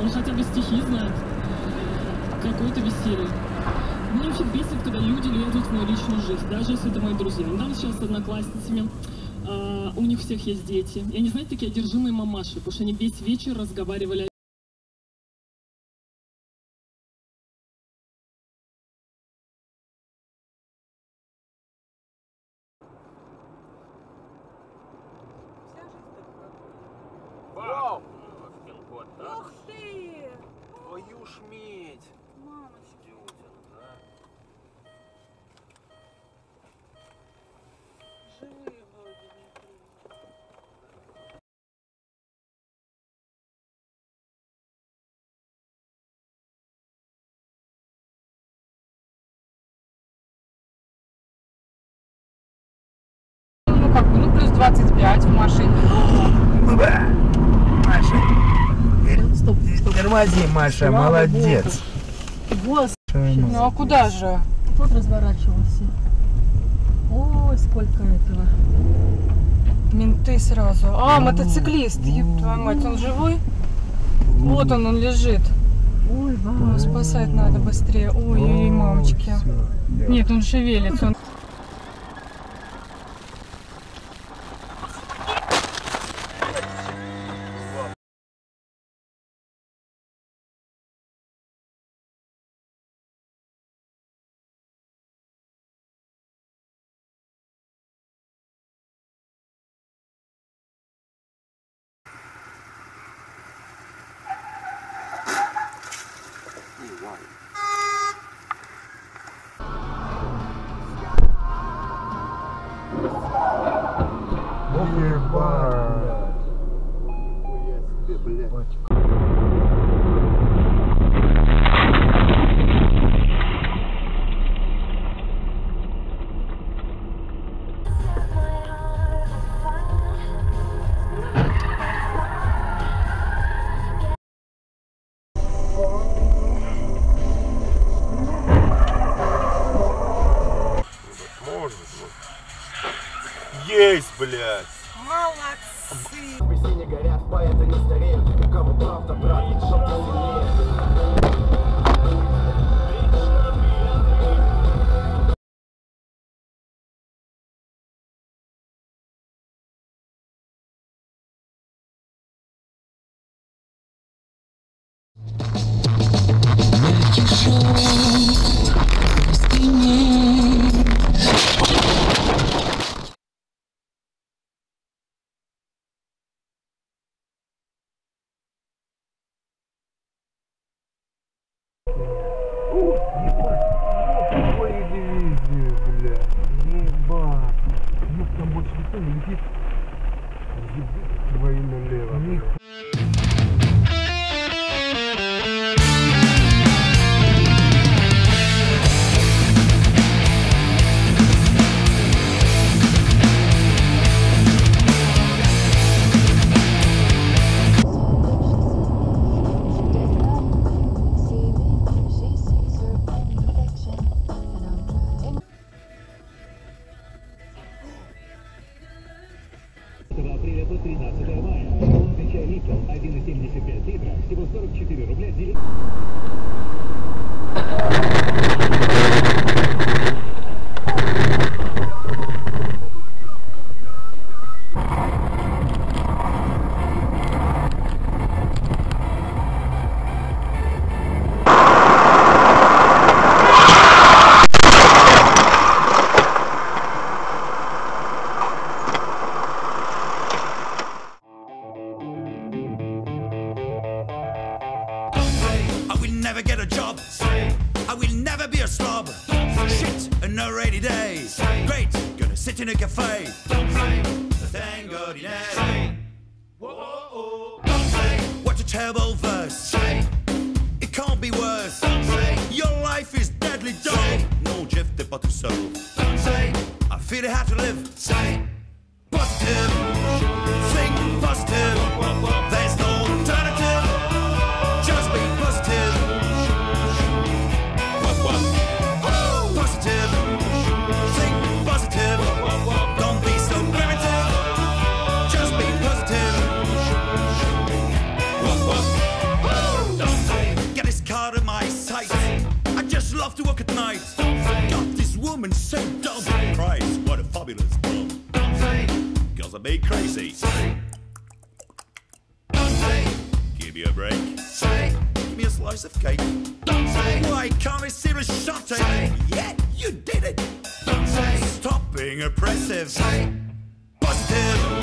Он хотя бы стихи знает. Какое-то веселье. Мне вообще бесит, когда люди лезут в мою личную жизнь, даже если это мои друзья. Там сейчас с одноклассницами. А, у них всех есть дети. И они, знаете, такие одержимые мамаши, потому что они весь вечер разговаривали Твою ж медь! Мамочки. Живые не Ну как бы, ну плюс 25 в машине. Тормози, Маша, молодец! Господи, Ну а куда же? тот разворачивался. Ой, сколько этого. Менты сразу. А, мотоциклист, ёб твою мать, он живой? Вот он, он лежит. Ой, Ну, ба. спасать надо быстрее. Ой, ой, мамочки. Нет, он шевелится. Он... Может, Есть, блядь! Сине блядь! Ебать! Ёб, там больше никто не летит. Ебать, твою налево, блядь. 44 рубля 9 day. Same. Great, gonna sit in a cafe. Don't sing the tango di Sing. Whoa, oh. Don't sing. What a terrible verse. Sing. It can't be worse. Don't sing. Your life is deadly dull. Sing. No drift the bottle soul. Don't say I feel it have to live. Sing. Positive. think positive. Whoa, whoa, whoa. Love to work at night. God, this woman so dumb. Christ, what a fabulous girl. Girls are big crazy. Don't say, give me a break. Say, give me a slice of cake. Don't say, why can't I see a shot Yeah, you did it. Don't say. Stop being oppressive. Positive.